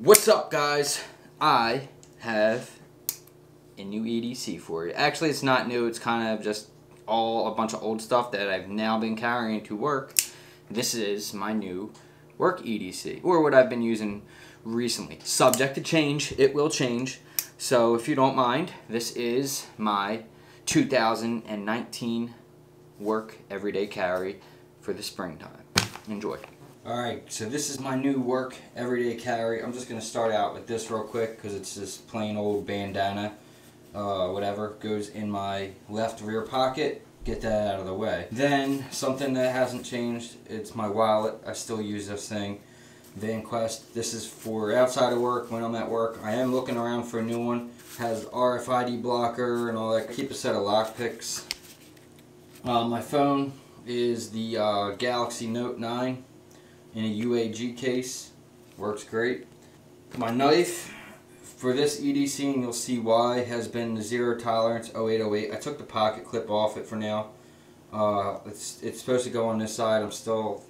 What's up guys? I have a new EDC for you. Actually it's not new, it's kind of just all a bunch of old stuff that I've now been carrying to work. This is my new work EDC, or what I've been using recently. Subject to change, it will change. So if you don't mind, this is my 2019 work everyday carry for the springtime. Enjoy. Alright, so this is my new work everyday carry. I'm just going to start out with this real quick because it's this plain old bandana, uh, whatever, goes in my left rear pocket. Get that out of the way. Then, something that hasn't changed, it's my wallet. I still use this thing. VanQuest. This is for outside of work, when I'm at work. I am looking around for a new one. Has RFID blocker and all that. Keep a set of lockpicks. Uh, my phone is the uh, Galaxy Note 9 in a UAG case. Works great. My knife for this EDC, and you'll see why, has been the zero tolerance 0808. I took the pocket clip off it for now. Uh, it's it's supposed to go on this side. I'm still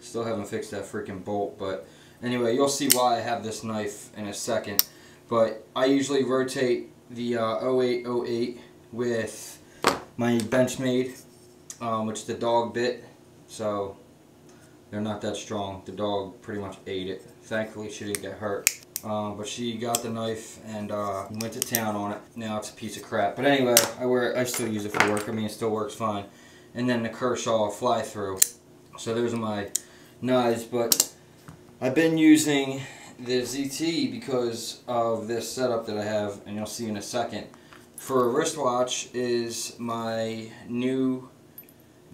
still haven't fixed that freaking bolt, but anyway, you'll see why I have this knife in a second. But I usually rotate the uh, 0808 with my Benchmade, um, which is the dog bit. So they're not that strong. The dog pretty much ate it. Thankfully, she didn't get hurt. Um, but she got the knife and uh, went to town on it. Now it's a piece of crap. But anyway, I wear it, I still use it for work. I mean, it still works fine. And then the Kershaw fly through. So those are my knives. But I've been using the ZT because of this setup that I have, and you'll see in a second. For a wristwatch is my new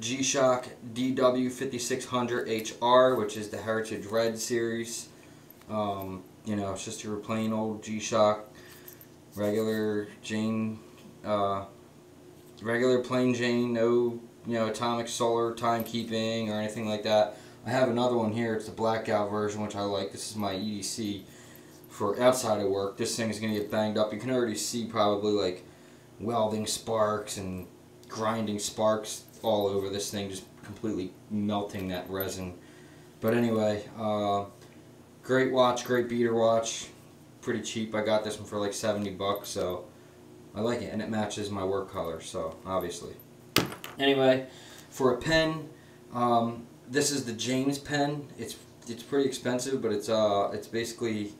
G-Shock DW5600HR, which is the Heritage Red series. Um, you know, it's just your plain old G-Shock, regular Jane, uh, regular plain Jane, no, you know, atomic solar timekeeping or anything like that. I have another one here, it's the blackout version, which I like. This is my EDC for outside of work. This thing is going to get banged up. You can already see probably like welding sparks and grinding sparks all over this thing, just completely melting that resin. But anyway, uh, great watch, great beater watch, pretty cheap. I got this one for like 70 bucks, so I like it, and it matches my work color, so obviously. Anyway, for a pen, um, this is the James pen. It's it's pretty expensive, but it's uh it's basically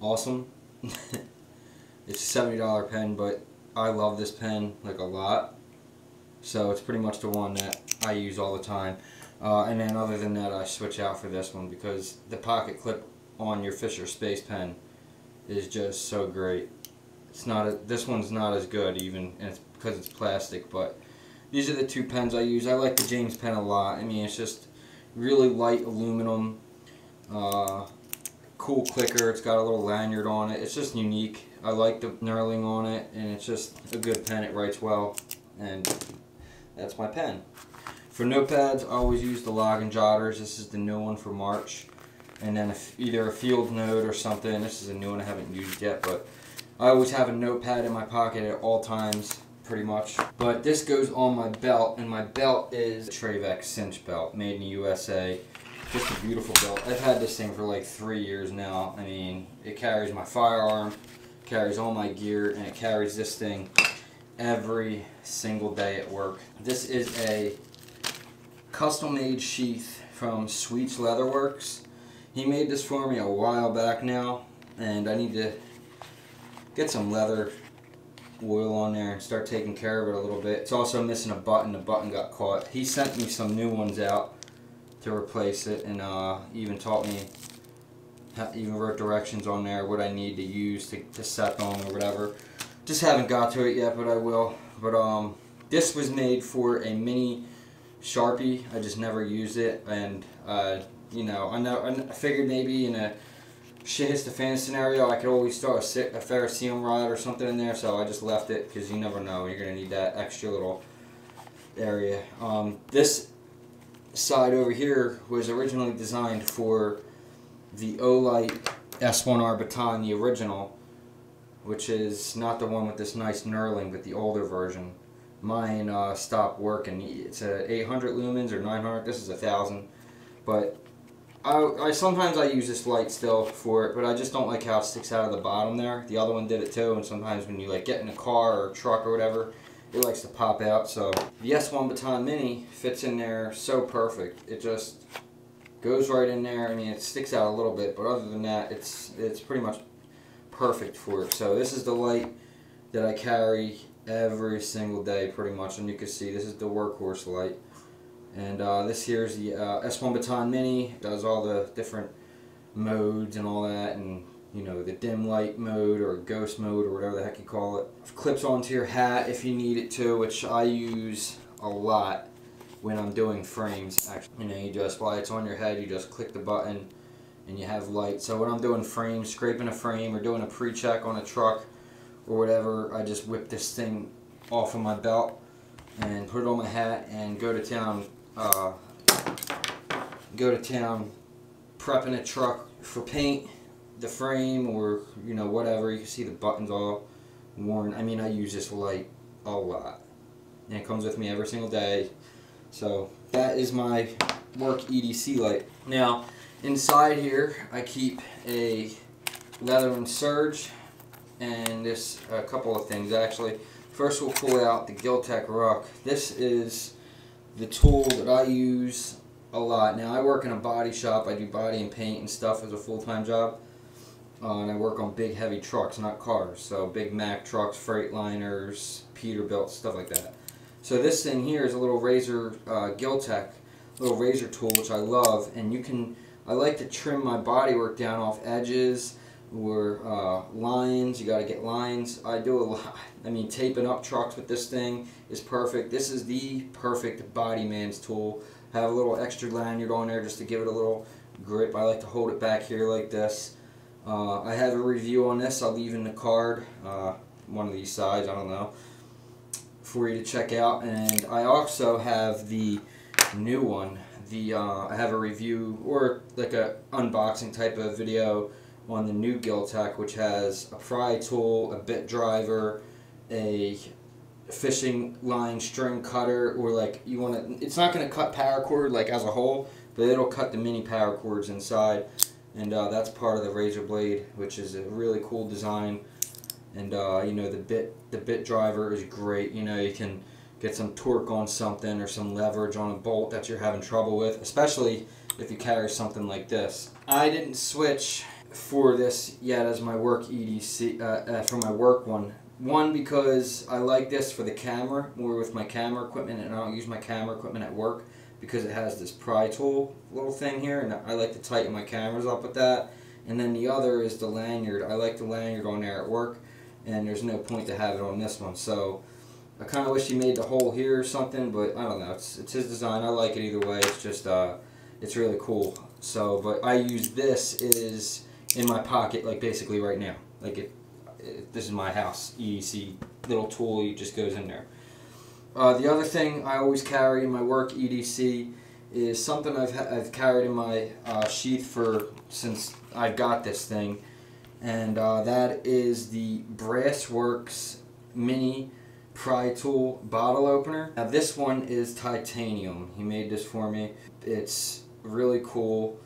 awesome. it's a seventy dollar pen, but I love this pen like a lot. So it's pretty much the one that I use all the time. Uh, and then other than that, I switch out for this one because the pocket clip on your Fisher Space Pen is just so great. It's not a, this one's not as good even, and it's because it's plastic. But these are the two pens I use. I like the James pen a lot. I mean, it's just really light aluminum, uh, cool clicker. It's got a little lanyard on it. It's just unique. I like the knurling on it, and it's just a good pen. It writes well, and that's my pen. For notepads, I always use the Log and Jotters. This is the new one for March. And then either a field note or something. This is a new one I haven't used yet, but I always have a notepad in my pocket at all times, pretty much. But this goes on my belt, and my belt is a Travex cinch belt, made in the USA. Just a beautiful belt. I've had this thing for like three years now. I mean, it carries my firearm, carries all my gear, and it carries this thing every single day at work. This is a custom made sheath from Schweet's Leatherworks. He made this for me a while back now and I need to get some leather oil on there and start taking care of it a little bit. It's also missing a button. The button got caught. He sent me some new ones out to replace it and uh, even taught me even wrote directions on there what I need to use to, to set them or whatever. Just haven't got to it yet, but I will. But um, this was made for a mini Sharpie. I just never used it, and uh, you know, I know I figured maybe in a shit hits the fan scenario, I could always throw a, a ferrocerium rod or something in there. So I just left it because you never know. You're gonna need that extra little area. Um, this side over here was originally designed for the Olight S1R baton, the original which is not the one with this nice knurling, but the older version. Mine uh, stopped working. It's a 800 lumens or 900. This is a thousand, but I, I sometimes I use this light still for it, but I just don't like how it sticks out of the bottom there. The other one did it too, and sometimes when you like get in a car or truck or whatever, it likes to pop out. So the S1 Baton Mini fits in there so perfect. It just goes right in there. I mean, it sticks out a little bit, but other than that, it's it's pretty much perfect for it. So this is the light that I carry every single day, pretty much, and you can see this is the workhorse light. And uh, this here is the uh, S1 Baton Mini. It does all the different modes and all that, and you know the dim light mode or ghost mode or whatever the heck you call it. Clips onto your hat if you need it to, which I use a lot when I'm doing frames. Actually, you know, you just while it's on your head, you just click the button and you have light. So when I'm doing frames, scraping a frame or doing a pre-check on a truck or whatever, I just whip this thing off of my belt and put it on my hat and go to town uh, go to town prepping a truck for paint, the frame, or you know whatever. You can see the buttons all worn. I mean, I use this light a lot, and it comes with me every single day. So that is my work EDC light. Now, inside here, I keep a Leatherman Surge and this a couple of things actually. First, we'll pull out the Gil-tek Ruk. This is the tool that I use a lot. Now I work in a body shop. I do body and paint and stuff as a full-time job. Uh, and I work on big heavy trucks, not cars. So big Mack trucks, Freightliners, Peterbilt, stuff like that. So this thing here is a little razor uh, Giltech, little razor tool which I love. And you can, I like to trim my body work down off edges or uh, lines. You got to get lines. I do a lot. I mean, taping up trucks with this thing is perfect. This is the perfect body man's tool. Have a little extra lanyard on there just to give it a little grip. I like to hold it back here like this. Uh, I have a review on this. I'll leave in the card, uh, one of these sides, I don't know, for you to check out. And I also have the new one. The uh, I have a review or like a unboxing type of video on the new Gil-tek, which has a pry tool, a bit driver, a fishing line string cutter, or like you want to. It's not going to cut power cord like as a whole, but it'll cut the mini power cords inside, and uh, that's part of the razor blade, which is a really cool design. And uh, you know the bit the bit driver is great. You know you can get some torque on something or some leverage on a bolt that you're having trouble with, especially if you carry something like this. I didn't switch for this yet as my work EDC, uh, uh, for my work one. One, because I like this for the camera, more with my camera equipment, and I don't use my camera equipment at work because it has this pry tool little thing here, and I like to tighten my cameras up with that. And then the other is the lanyard. I like the lanyard on there at work, and there's no point to have it on this one. So I kind of wish he made the hole here or something, but I don't know. It's, it's his design. I like it either way. It's just, uh, it's really cool. So, but I use this is in my pocket, like basically right now. Like it, it this is my house. EDC little tool, it just goes in there. Uh, the other thing I always carry in my work EDC is something I've I've carried in my uh, sheath for since I've got this thing, and uh, that is the Brasswerx Mini Pry Tool bottle opener. Now this one is titanium. He made this for me. It's really cool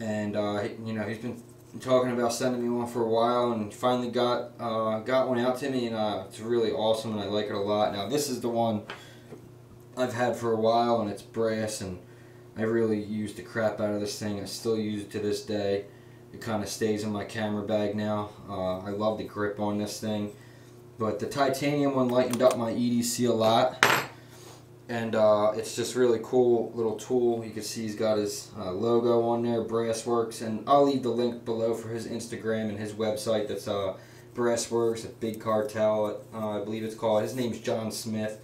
and uh, you know he's been talking about sending me one for a while and finally got uh, got one out to me and uh, it's really awesome and I like it a lot. Now this is the one I've had for a while and it's brass and I really used the crap out of this thing. I still use it to this day. It kind of stays in my camera bag now. Uh, I love the grip on this thing. But the titanium one lightened up my EDC a lot and uh, it's just really cool little tool. You can see he's got his uh, logo on there, Brasswerx, and I'll leave the link below for his Instagram and his website. That's uh, Brasswerx, a big cartel, uh, I believe it's called. His name's John Smith,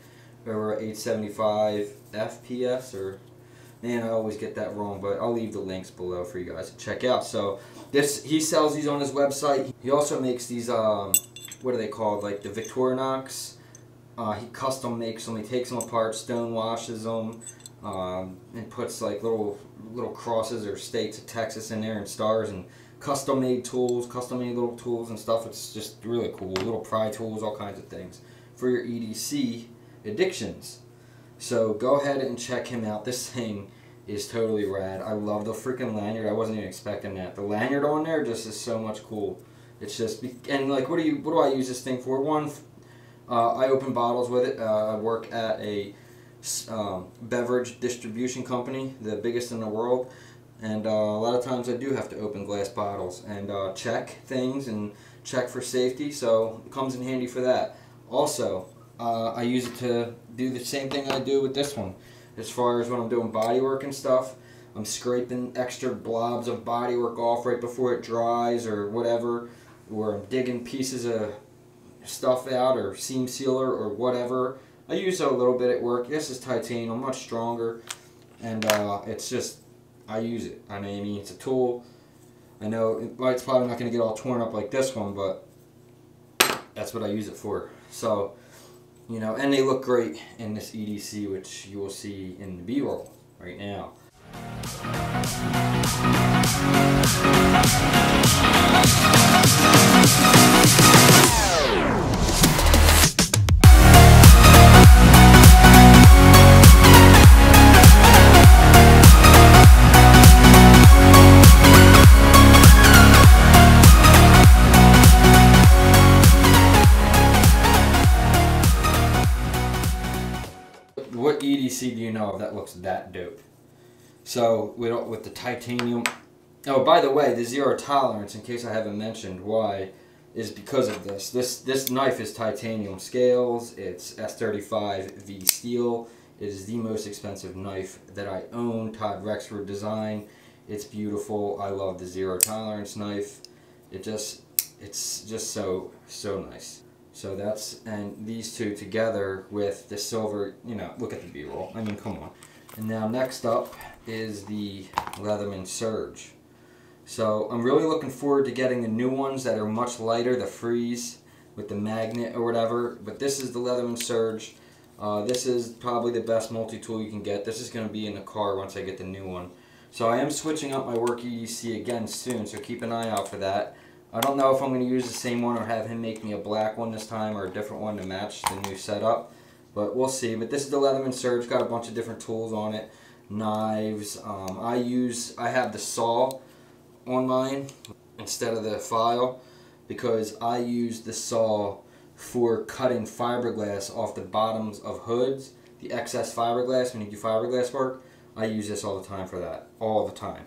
over 875 FPS, or man, I always get that wrong, but I'll leave the links below for you guys to check out. So this, he sells these on his website. He also makes these, um, what are they called, like the Victorinox uh, he custom makes them. He takes them apart, stone washes them, um, and puts like little little crosses or states of Texas in there and stars and custom made tools, custom made little tools and stuff. It's just really cool. Little pry tools, all kinds of things for your EDC addictions. So go ahead and check him out. This thing is totally rad. I love the freaking lanyard. I wasn't even expecting that. The lanyard on there just is so much cool. It's just and like what do you what do I use this thing for? One, uh, I open bottles with it. Uh, I work at a um, beverage distribution company, the biggest in the world, and uh, a lot of times I do have to open glass bottles and uh, check things and check for safety. So it comes in handy for that. Also, uh, I use it to do the same thing I do with this one as far as when I'm doing body work and stuff. I'm scraping extra blobs of body work off right before it dries or whatever, or I'm digging pieces of stuff out or seam sealer or whatever. I use it a little bit at work. This is titanium, much stronger, and uh, it's just, I use it. I mean, it's a tool. I know it's probably not going to get all torn up like this one, but that's what I use it for. So, you know, and they look great in this EDC, which you will see in the B-roll right now. What EDC do you know of that looks that dope? So with, with the titanium, oh by the way, the zero tolerance, in case I haven't mentioned why, is because of this. This this knife is titanium scales. It's S35 V steel. It is the most expensive knife that I own. Todd Rexford design. It's beautiful. I love the zero tolerance knife. It just it's just so so nice. So that's, and these two together with the silver, you know, look at the B-roll. I mean, come on. And now next up is the Leatherman Surge. So I'm really looking forward to getting the new ones that are much lighter, the Freeze with the magnet or whatever. But this is the Leatherman Surge. Uh, this is probably the best multi-tool you can get. This is going to be in the car once I get the new one. So I am switching up my work EDC again soon, so keep an eye out for that. I don't know if I'm going to use the same one or have him make me a black one this time or a different one to match the new setup. But we'll see. But this is the Leatherman Surge. Got a bunch of different tools on it. Knives. Um, I use, I have the saw on mine instead of the file because I use the saw for cutting fiberglass off the bottoms of hoods. The excess fiberglass, when you do fiberglass work, I use this all the time for that. All the time.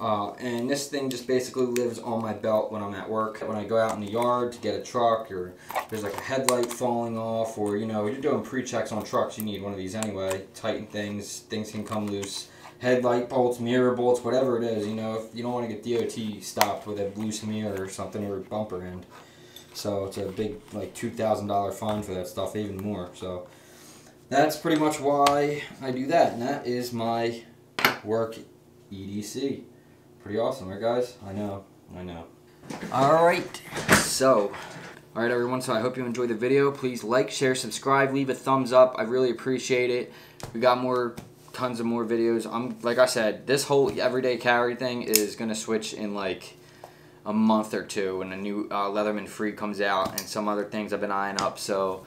Uh, and this thing just basically lives on my belt when I'm at work. When I go out in the yard to get a truck or there's like a headlight falling off or you know, you're doing pre-checks on trucks, you need one of these anyway. Tighten things, things can come loose. Headlight bolts, mirror bolts, whatever it is, you know, if you don't want to get DOT stopped with a loose mirror or something or bumper end. So it's a big like $2,000 fine for that stuff, even more. So that's pretty much why I do that. And that is my work EDC. Pretty awesome, right guys? I know, I know. Alright, so, alright everyone, so I hope you enjoyed the video. Please like, share, subscribe, leave a thumbs up. I really appreciate it. We got more, tons of more videos. I'm Like I said, this whole everyday carry thing is going to switch in like a month or two when a new uh, Leatherman Free comes out and some other things I've been eyeing up. So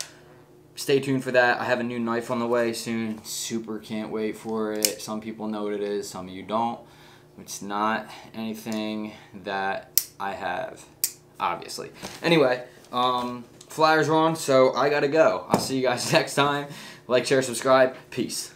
stay tuned for that. I have a new knife on the way soon. Super can't wait for it. Some people know what it is, some of you don't. It's not anything that I have, obviously. Anyway, um, flyers are on, so I gotta go. I'll see you guys next time. Like, share, subscribe. Peace.